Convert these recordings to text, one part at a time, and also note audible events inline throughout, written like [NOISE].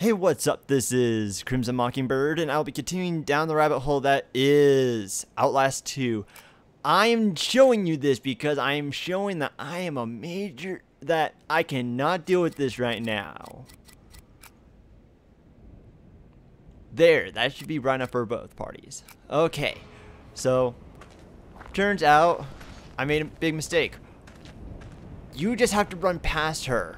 Hey, what's up? This is Crimson Mockingbird, and I'll be continuing down the rabbit hole that is Outlast 2. I am showing you this because I am showing that I am a major, that I cannot deal with this right now. There, that should be right enough for both parties. Okay, so, turns out, I made a big mistake. You just have to run past her.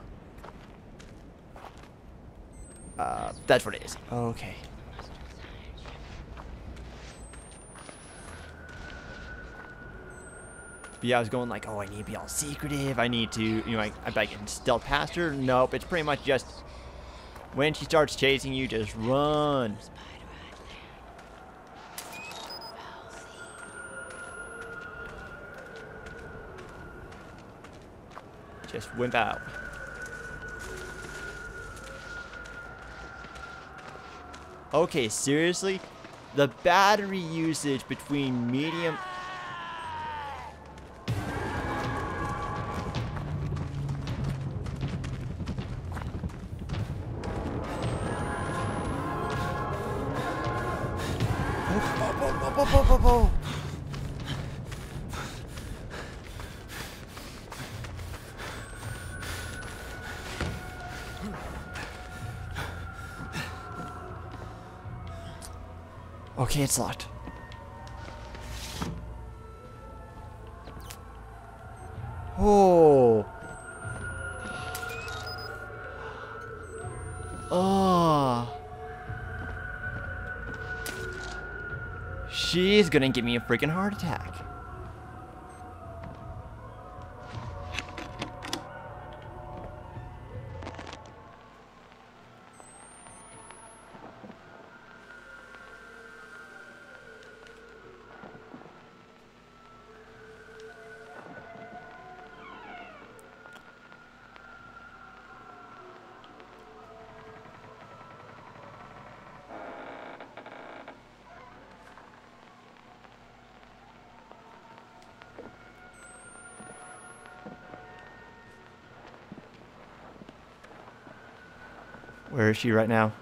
Uh, that's what it is. Okay. But yeah, I was going like, oh, I need to be all secretive. I need to, you know, I, I, I can stealth past her. Nope, it's pretty much just when she starts chasing you, just run. Just wimp out. Okay, seriously? The battery usage between medium... Oh, oh, oh, Okay, it's locked. Oh. Oh. She's gonna give me a freaking heart attack. Where is she right now?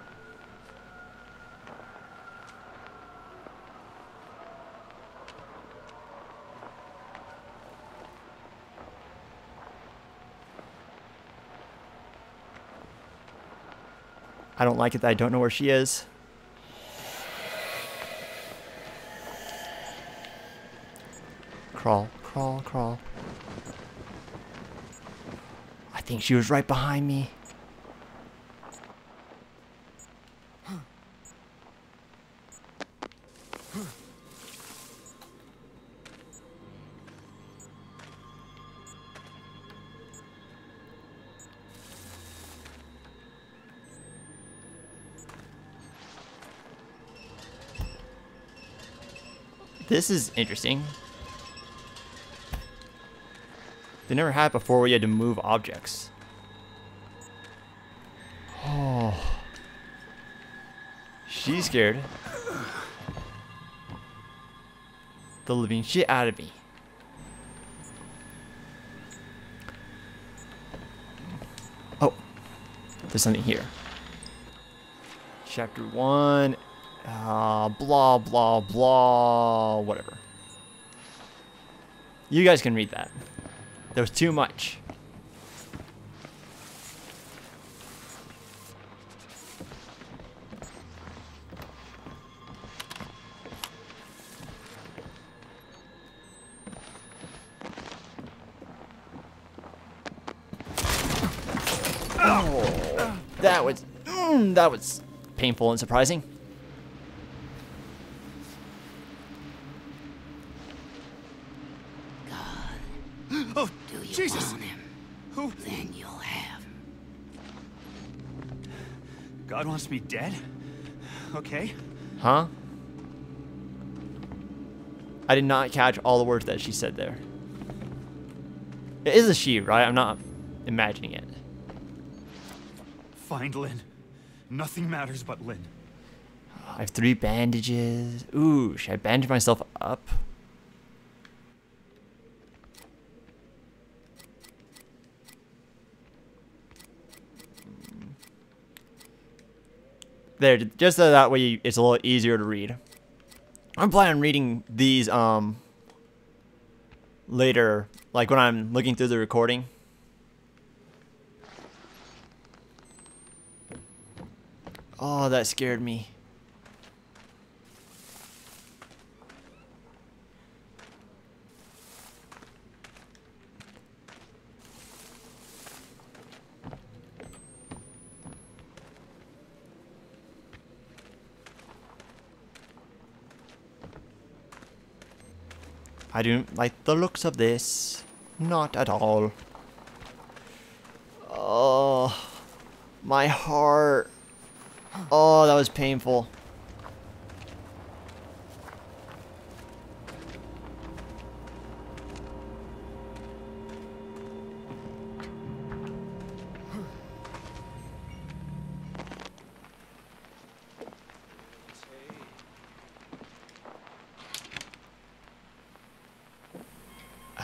I don't like it that I don't know where she is. Crawl, crawl, crawl. I think she was right behind me. This is interesting. They never had before where you had to move objects. Oh. She's scared. The living shit out of me. Oh. There's something here. Chapter 1 uh, blah, blah, blah, whatever. You guys can read that. There was too much. Oh, that was, mm, that was painful and surprising. Jesus! Who? Then you'll have. Me dead? Okay. Huh? I did not catch all the words that she said there. It is a she, right? I'm not imagining it. Find Lynn. Nothing matters but Lynn. I have three bandages. Ooh, should I bandage myself up? There, just so that way it's a little easier to read. I'm planning on reading these um later, like when I'm looking through the recording. Oh, that scared me. I don't like the looks of this. Not at all. Oh, my heart. Oh, that was painful.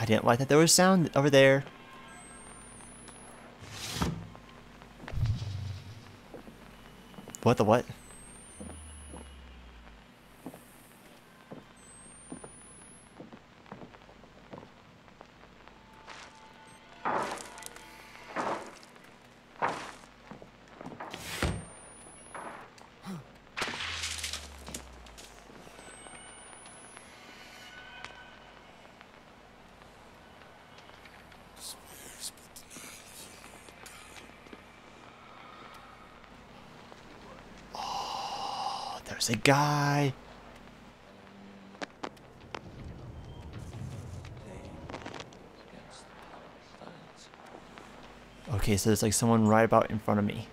Didn't like that there was sound over there. What the what? A guy. Okay, so there's like someone right about in front of me.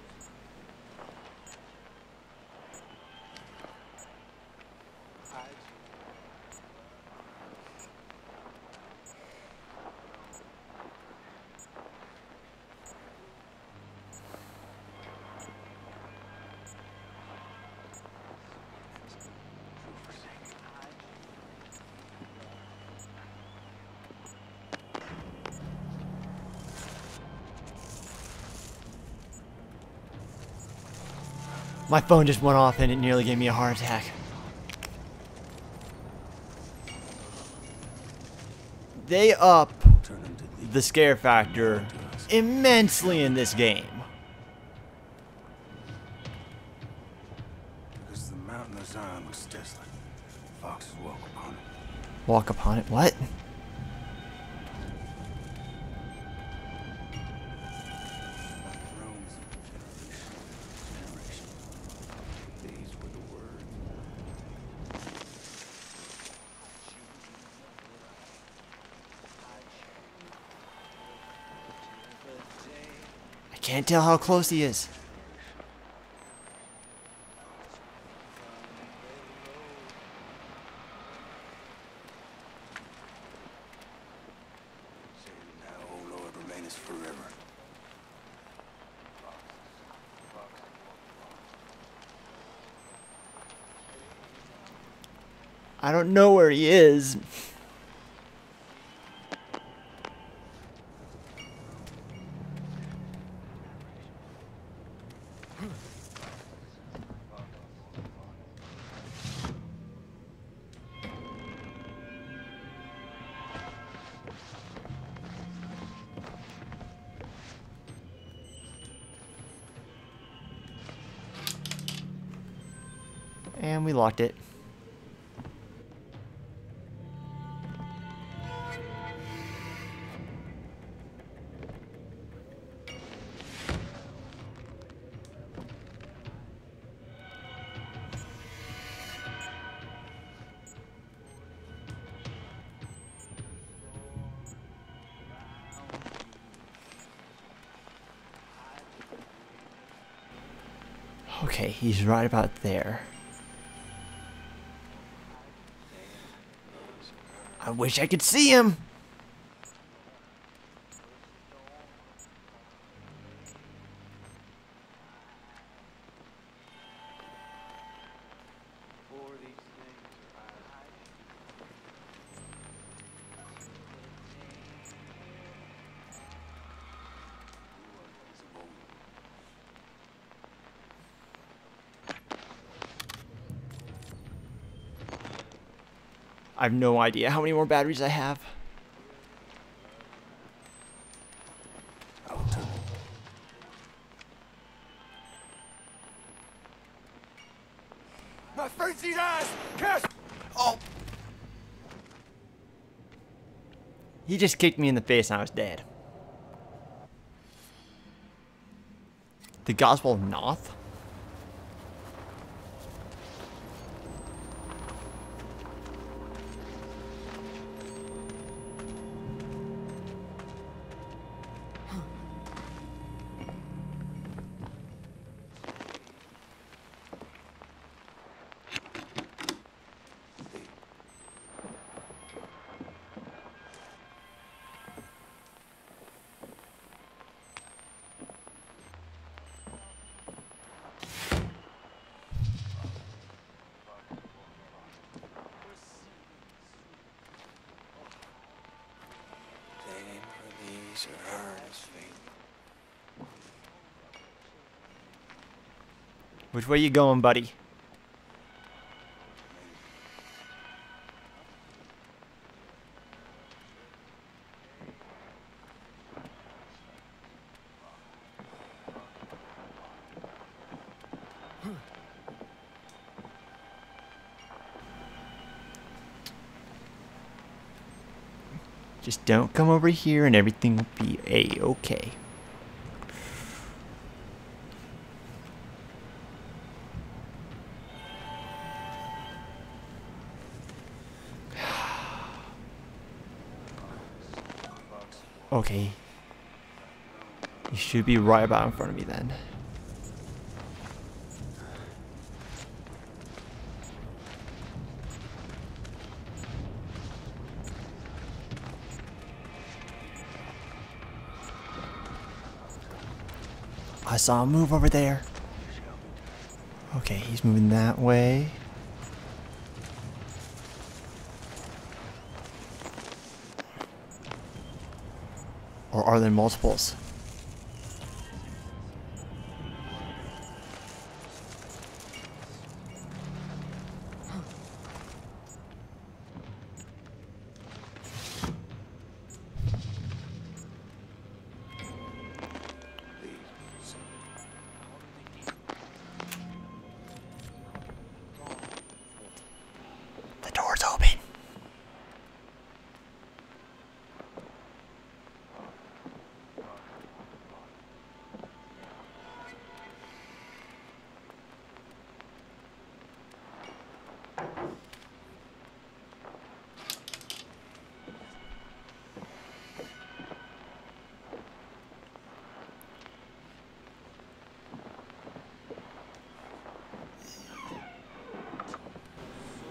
My phone just went off and it nearly gave me a heart attack. They up the scare factor immensely in this game. Because the mountain of Zion was desolate. Foxes walk upon it. Walk upon it. What? Tell how close he is. I don't know where he is. And we locked it. Okay, he's right about there. I wish I could see him. I have no idea how many more batteries I have. I'll turn it. My frenzied eyes! Cast! Oh! He just kicked me in the face and I was dead. The Gospel of Knoth? Or hard as. Which way you going, buddy? Just don't come over here and everything will be a-okay. [SIGHS] Okay. You should be right about in front of me then. Saw him move over there. Okay, he's moving that way. Or are there multiples?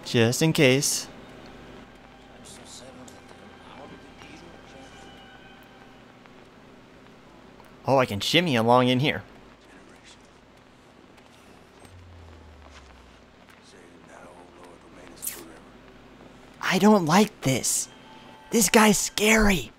Just in case. Oh, I can shimmy along in here. I don't like this. This guy's scary.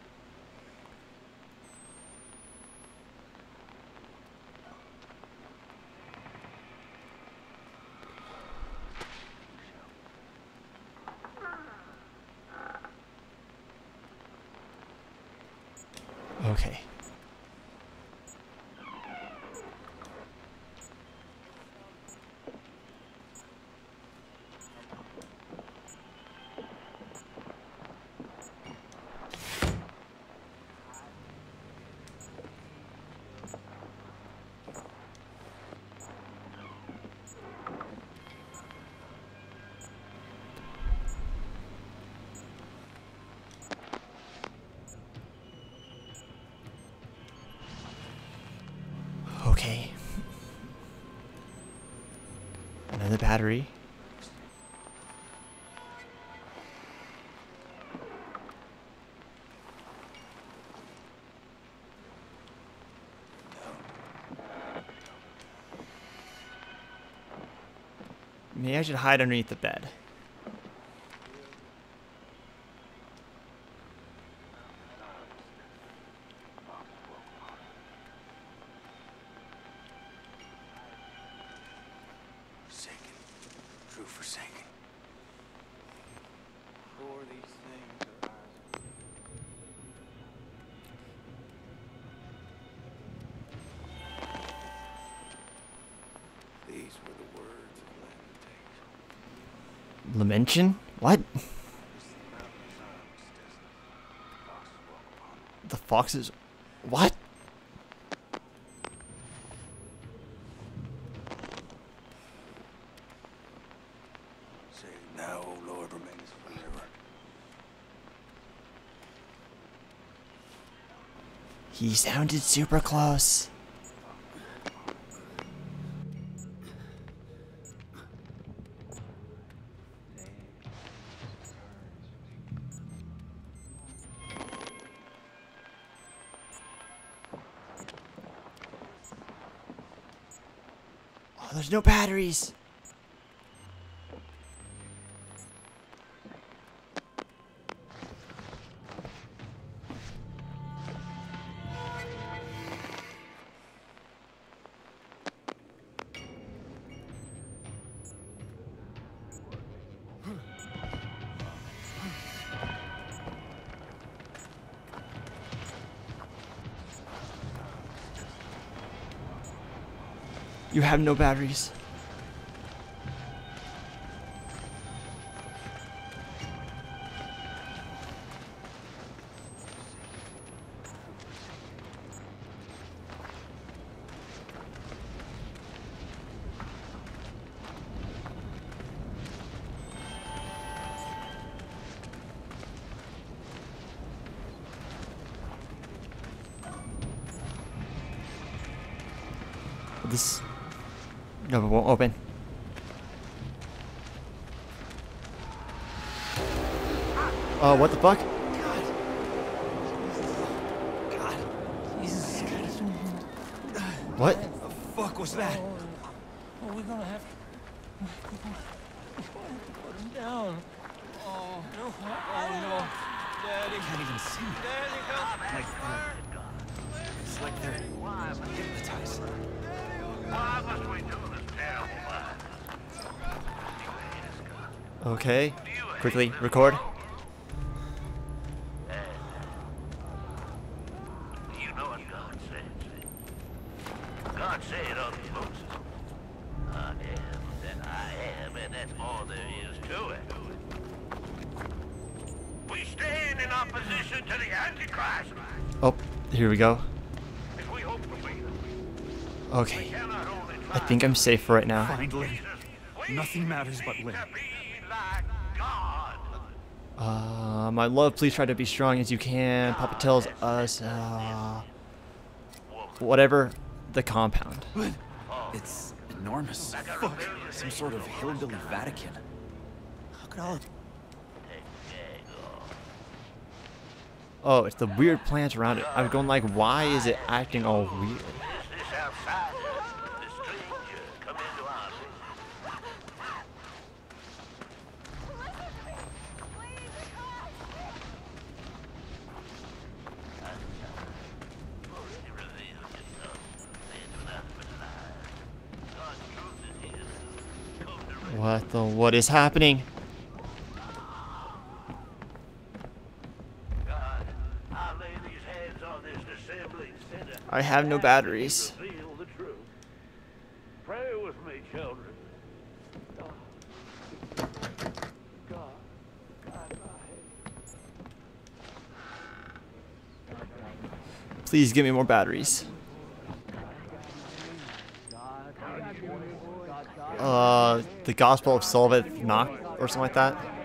Battery. Maybe I should hide underneath the bed. Lamentation. What? The mountain silence, Desna. Foxes walk. The foxes. What? Say now, O Lord, remains forever. He sounded super close. Oh, there's no batteries. You have no batteries. Oh, what the fuck? God. Jesus. What? The fuck was that? Oh, we're gonna have to. Put him down. Oh, no. Oh, no. Daddy. Can't even see. Daddy, help. Like, uh, it's like they're hypnotized. Why must we do this terrible? Okay. Quickly, record. Here we go. and we hope to win. Okay. I think I'm safe for right now. Finally. we Nothing matters but need Lynn. to be like God. Uh, my love, please try to be strong as you can. Papa tells us, uh, whatever the compound. It's enormous. Fuck. Some sort of hillbilly Vatican. How could all Oh, it's the weird plants around it. I'm going like, why is it acting all weird? What the? What is happening? God, I lay these hands on this assembly center. I have no batteries. Please give me more batteries. Uh, the Gospel of Solveth Knock or something like that.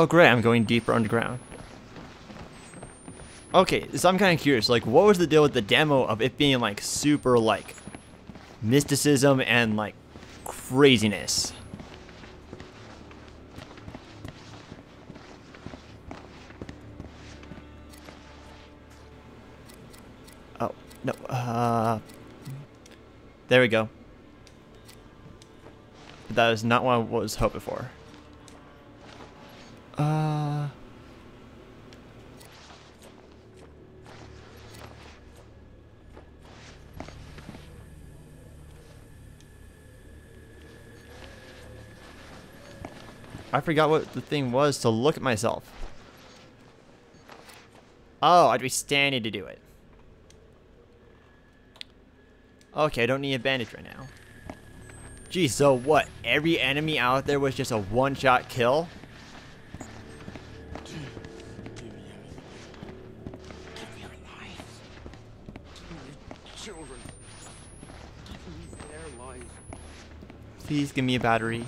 Oh great, I'm going deeper underground. Okay, so I'm kind of curious, like what was the deal with the demo of it being like super like mysticism and like craziness? Oh, no, uh, there we go. That is not what I was hoping for. Uh, I forgot what the thing was to look at myself. Oh, I'd be standing to do it. Okay, I don't need a bandage right now. Geez, so what? Every enemy out there was just a one-shot kill? Please give me a battery.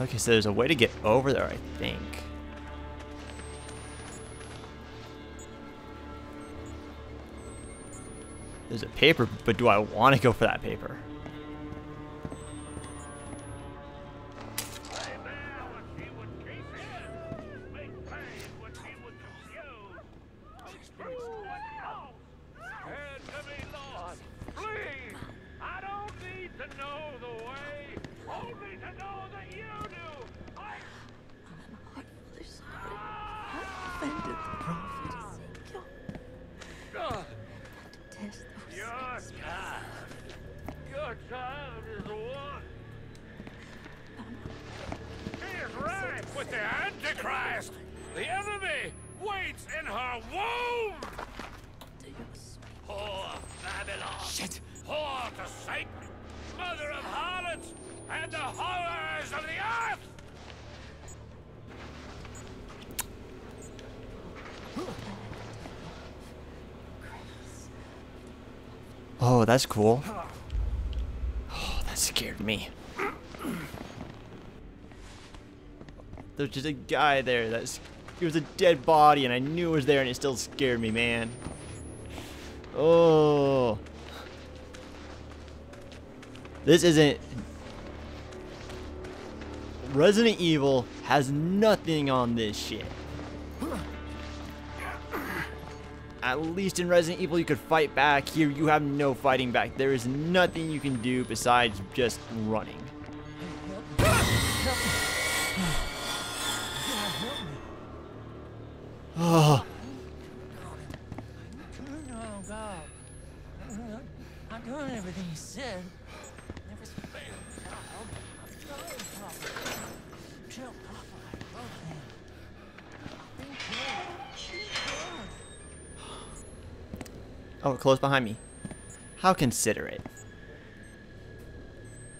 Okay, so there's a way to get over there, I think. There's a paper, but do I want to go for that paper? Horrors of the earth. Oh, that's cool. Oh, that scared me. There's just a guy there that's he was a dead body and I knew it was there and it still scared me, man. Oh. This isn't Resident Evil has nothing on this shit. At least in Resident Evil you could fight back. Here you have no fighting back. There is nothing you can do besides just running. Close behind me. How considerate.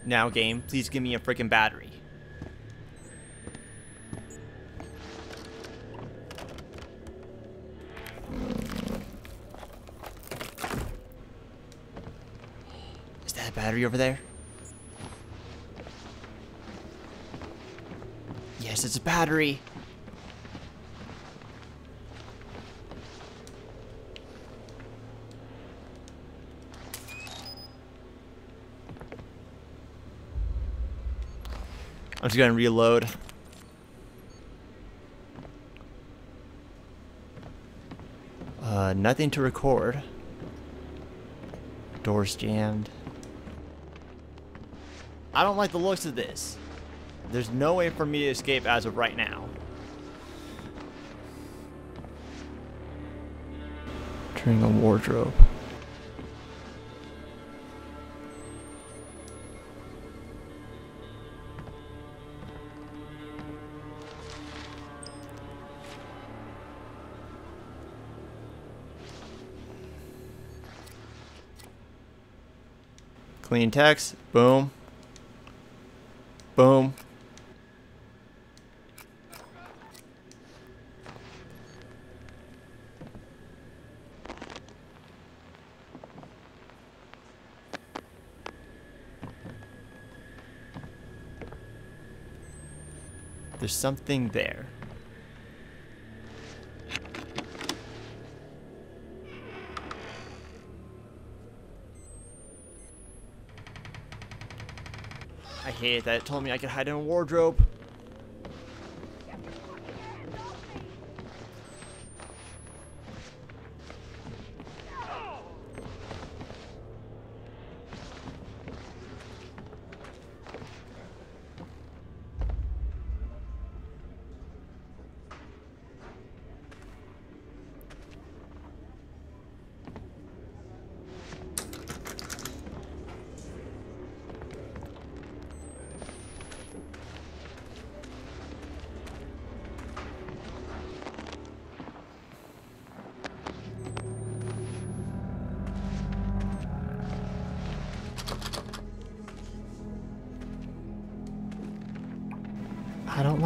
Now, game, please give me a freaking battery. Is that a battery over there? Yes, it's a battery. Just gonna reload. Uh, nothing to record. Doors jammed. I don't like the looks of this. There's no way for me to escape as of right now. Turning on wardrobe. Clean text. Boom. Boom. There's something there. Hate that it told me I could hide in a wardrobe.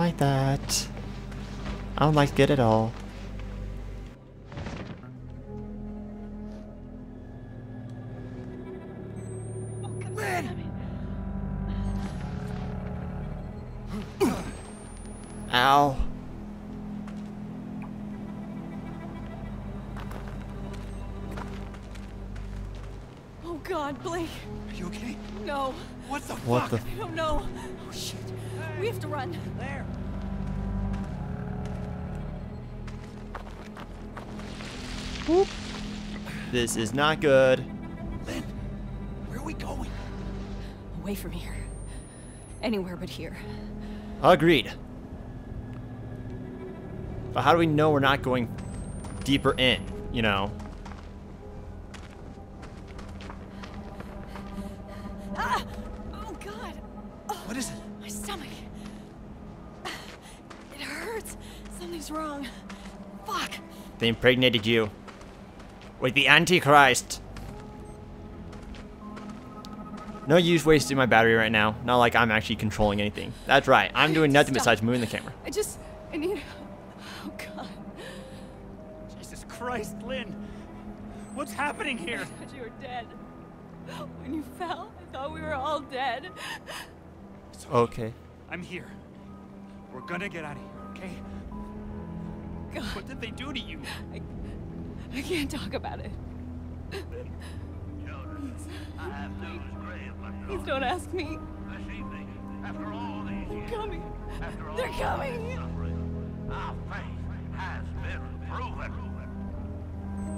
Like that. I don't like it at all. This is not good. Lynn, where are we going? Away from here. Anywhere but here. Agreed. But how do we know we're not going deeper in, you know? Ah! Oh God. Oh, What is it? my stomach. It hurts. Something's wrong. Fuck. They impregnated you. With the Antichrist. No use wasting my battery right now. Not like I'm actually controlling anything. That's right. I'm doing nothing Stop. besides moving the camera. I just. I need. Oh God. Jesus Christ, Lynn. What's happening here? I here? thought you were dead. When you fell, I thought we were all dead. It's Okay. I'm here. We're gonna get out of here, okay? God, What did they do to you? I can't talk about it. I Please don't ask me. After all these They're coming. They're coming. our faith has been proven.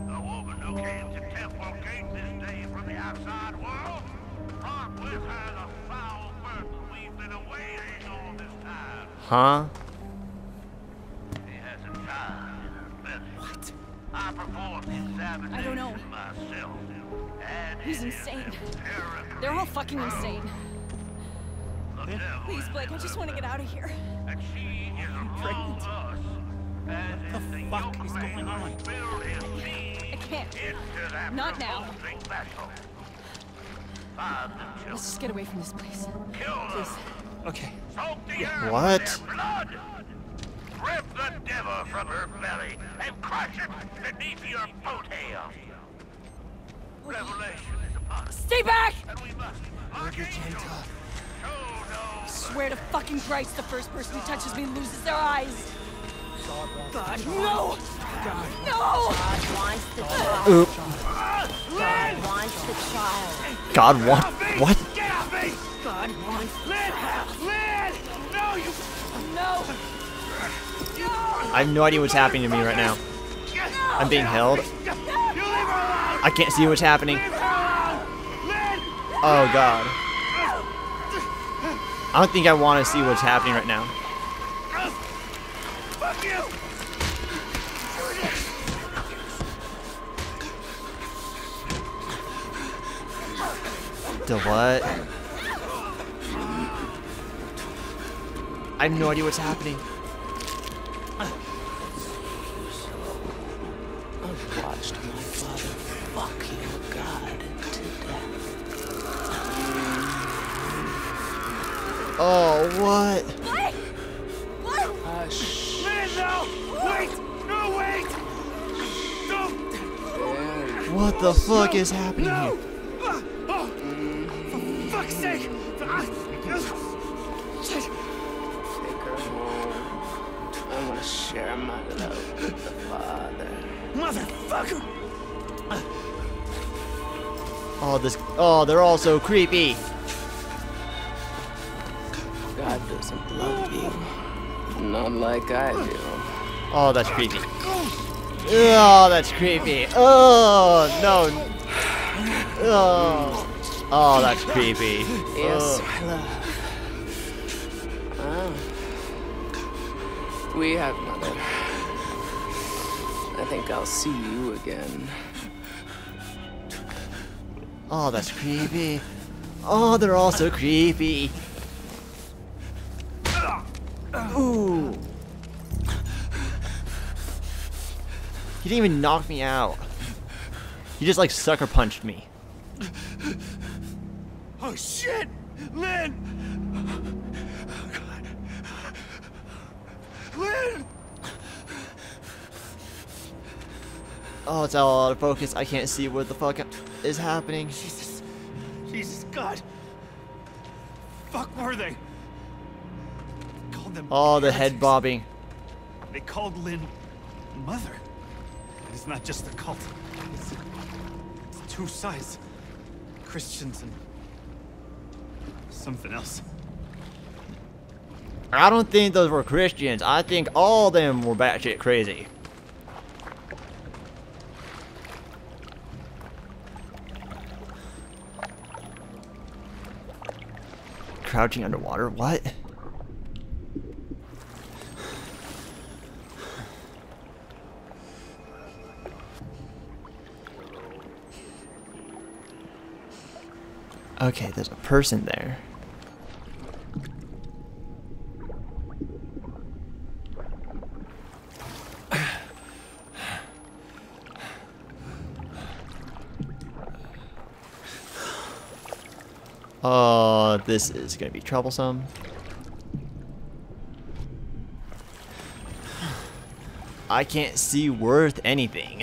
The woman who came to Temple Gate this day from the outside world brought with her the foul burden we've been awaiting all this time. Huh? I performed the examination I don't know. myself. And He's insane. They're all fucking proved. insane. The Please, Blake, I just want to get out of here. And she is pregnant? among us. As What is the the fuck is going on? spilled his seed I can't. Not now. revolting vessel. Find the Let's just get away from this place. Kill. Please. Okay. Soak the earth What? with their blood. Rip the devil from her belly and crush it beneath your boat hail. Revelation is upon us, Stay back! and we must. Archangel, show no Swear to fucking Christ, the first person who touches me loses their eyes. God, no! God. No! God wants the child. Oop. God wants the child. God, what? What? Get off me! God wants Lynn! Lynn! No, you... no! I have no idea what's happening to me right now. I'm being held. I can't see what's happening. Oh god. I don't think I want to see what's happening right now. The what? I have no idea what's happening. Oh, what? Blake! Blake! Hush. Lynn, no! Wait! No, wait! Don't! What the fuck is happening No! here? Oh! For fuck's sake! Take her home. I want to share my love with the father. Motherfucker! Oh, this. Oh, they're all so creepy. Not like I do. Oh, that's creepy. Oh, that's creepy. Oh, no. Oh, oh that's creepy. Yes, Oh. my love. Ah. We have mother. I think I'll see you again. Oh, that's creepy. Oh, they're all so creepy. Ooh. He didn't even knock me out. He just like sucker punched me. Oh shit! Lynn! Lynn! Oh, it's all out of focus. I can't see what the fuck is happening. Jesus. Jesus God. Fuck were they? Them Oh, the head bobbing. They called Lynn mother. It's not just a cult. It's, it's two sides. Christians and something else. I don't think those were Christians. I think all of them were batshit crazy. Crouching underwater? What? Okay, there's a person there. [SIGHS] Oh, this is gonna be troublesome. I can't see worth anything.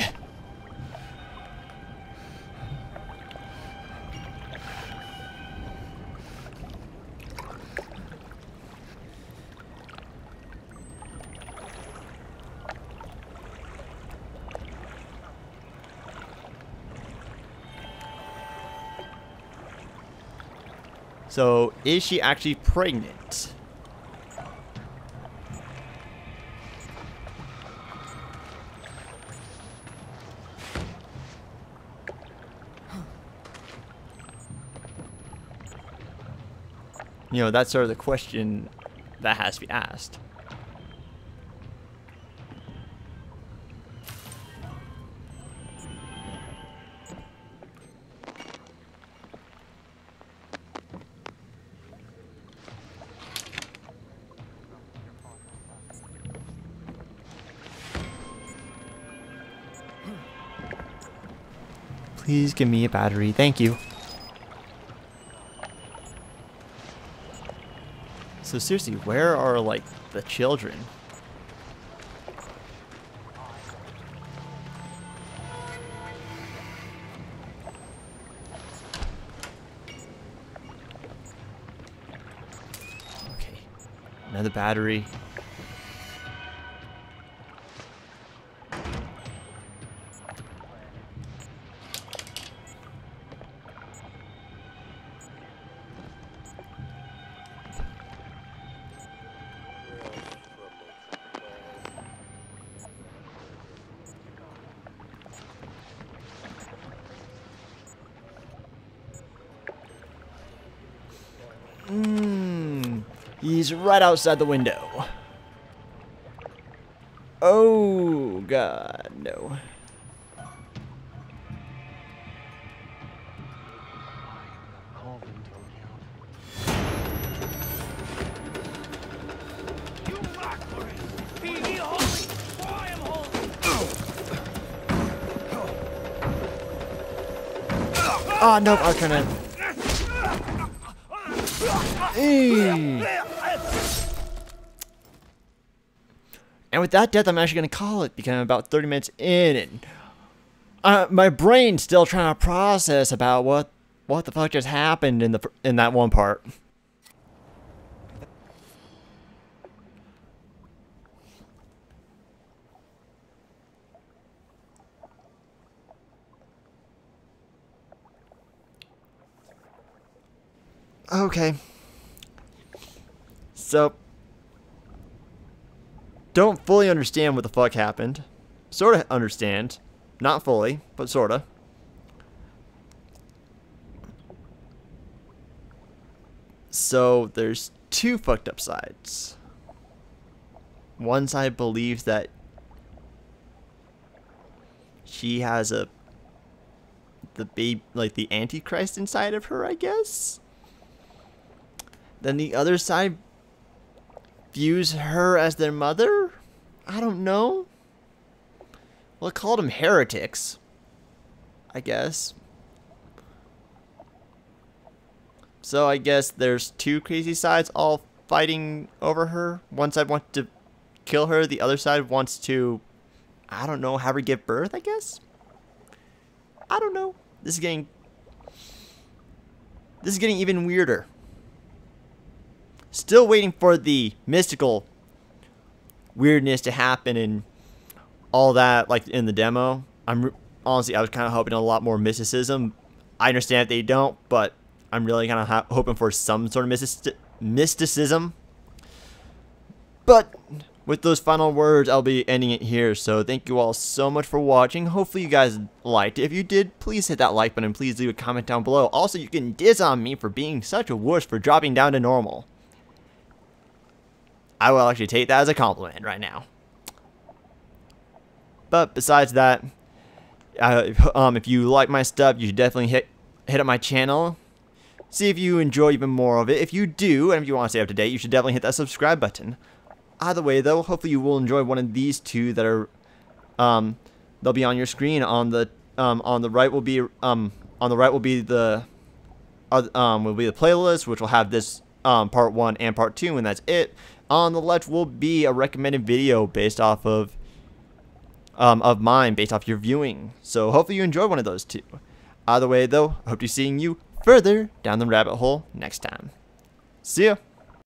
Is she actually pregnant? You know, that's sort of the question that has to be asked. Please give me a battery. Thank you. So seriously, where are like the children? Okay. Another battery. He's right outside the window. Oh, God, no. Holy! Oh, nope, I was trying And with that death, I'm actually going to call it because I'm about 30 minutes in, and uh, my brain's still trying to process about what what the fuck just happened in the in that one part. Okay. So, don't fully understand what the fuck happened. Sort of understand. Not fully, but sort of. So, there's two fucked up sides. One side believes that she has a the babe like the antichrist inside of her i guess then the other side views her as their mother i don't know well it called them heretics i guess so i guess there's two crazy sides all fighting over her one side wants to kill her the other side wants to i don't know have her give birth i guess I don't know. This is getting this is getting even weirder. Still waiting for the mystical weirdness to happen and all that like in the demo. I'm honestly I was kind of hoping a lot more mysticism. I understand that they don't, but I'm really kind of hoping for some sort of mysticism. But with those final words, I'll be ending it here. So thank you all so much for watching. Hopefully you guys liked it. If you did, please hit that like button. Please leave a comment down below. Also, you can diss on me for being such a wuss for dropping down to normal. I will actually take that as a compliment right now. But besides that, um, if you like my stuff, you should definitely hit hit up my channel. See if you enjoy even more of it. If you do, and if you want to stay up to date, you should definitely hit that subscribe button. Either way, though, hopefully you will enjoy one of these two that are, um, they'll be on your screen. On the um, on the right will be um, on the right will be the, uh, um, will be the playlist, which will have this um, part one and part two, and that's it. On the left will be a recommended video based off of, um, of mine, based off your viewing. So hopefully you enjoy one of those two. Either way, though, I hope to seeing you further down the rabbit hole next time. See ya.